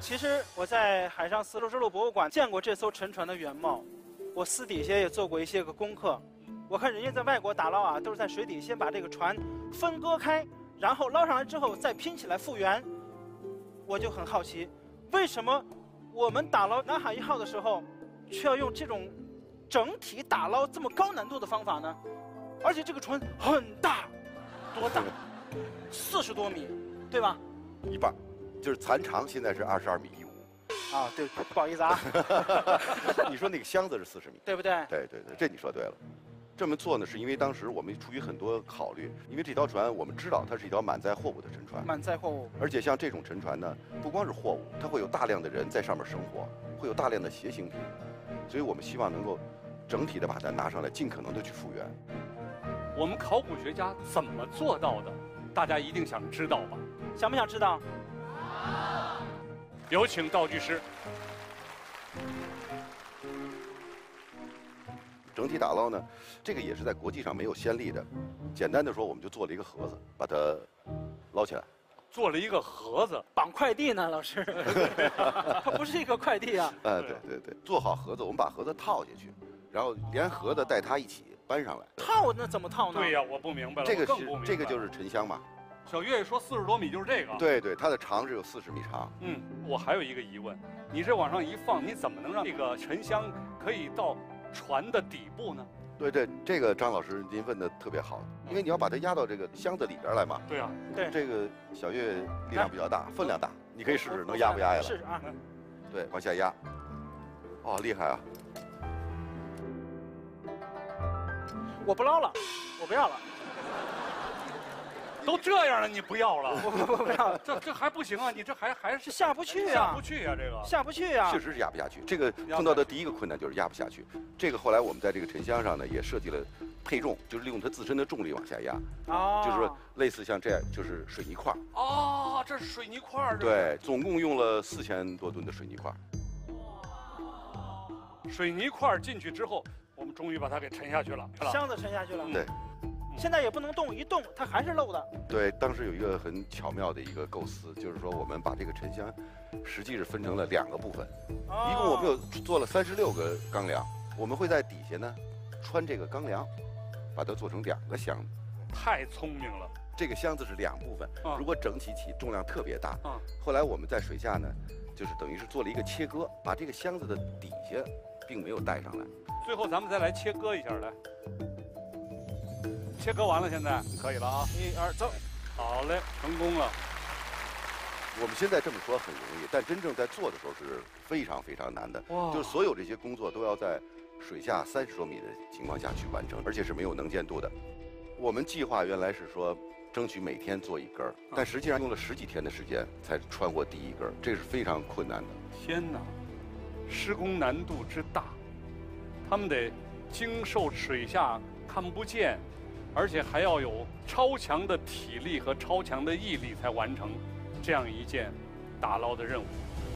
其实我在海上丝绸之路博物馆见过这艘沉船的原貌，我私底下也做过一些个功课。我看人家在外国打捞啊，都是在水底先把这个船分割开，然后捞上来之后再拼起来复原。我就很好奇，为什么我们打捞南海一号的时候，却要用这种整体打捞这么高难度的方法呢？而且这个船很大，多大？四十多米，对吧？一半，就是残长现在是二十二米一五。啊，对，不好意思啊。你说那个箱子是四十米，对不对？对对对，这你说对了。这么做呢，是因为当时我们出于很多考虑，因为这条船我们知道它是一条满载货物的沉船，满载货物，而且像这种沉船呢，不光是货物，它会有大量的人在上面生活，会有大量的携行品，所以我们希望能够整体的把它拿上来，尽可能的去复原。我们考古学家怎么做到的？大家一定想知道吧？想不想知道？有请道具师。整体打捞呢，这个也是在国际上没有先例的。简单的说，我们就做了一个盒子，把它捞起来。做了一个盒子，绑快递呢，老师？它不是一个快递啊。呃，对对对，做好盒子，我们把盒子套下去，然后连盒子带它一起搬上来。套那怎么套呢？对呀，我不明白了。这个是这个就是沉香嘛。小月月说四十多米就是这个。对对，它的长是有四十米长。嗯，我还有一个疑问，你这往上一放，你怎么能让这个沉箱可以到？船的底部呢？对对，这个张老师您问的特别好，因为你要把它压到这个箱子里边来嘛。对啊，对。这个小月力量比较大，分量大，你可以试试能压不压呀？试试啊。对，往下压。哦，厉害啊！我不捞了，我不要了。都这样了，你不要了？不不不要，这这还不行啊！你这还还是下不去啊？下不去呀，这个下不去呀。确实是压不下去。这个碰到的第一个困难就是压不下去。这个后来我们在这个沉箱上呢，也设计了配重，就是利用它自身的重力往下压。哦。就是说，类似像这样，就是水泥块。哦，这是水泥块对，总共用了四千多吨的水泥块。水泥块进去之后，我们终于把它给沉下去了。箱子沉下去了。对。现在也不能动，一动它还是漏的。对，当时有一个很巧妙的一个构思，就是说我们把这个沉箱，实际是分成了两个部分，一共我们有做了三十六个钢梁，我们会在底下呢穿这个钢梁，把它做成两个箱子。太聪明了，这个箱子是两部分，如果整体起重量特别大。后来我们在水下呢，就是等于是做了一个切割，把这个箱子的底下并没有带上来。最后咱们再来切割一下来。切割完了，现在可以了啊！一二走，好嘞，成功了。我们现在这么说很容易，但真正在做的时候是非常非常难的。哇！就是所有这些工作都要在水下三十多米的情况下去完成，而且是没有能见度的。我们计划原来是说争取每天做一根儿，但实际上用了十几天的时间才穿过第一根儿，这是非常困难的。天哪，施工难度之大，他们得经受水下看不见。而且还要有超强的体力和超强的毅力，才完成这样一件打捞的任务。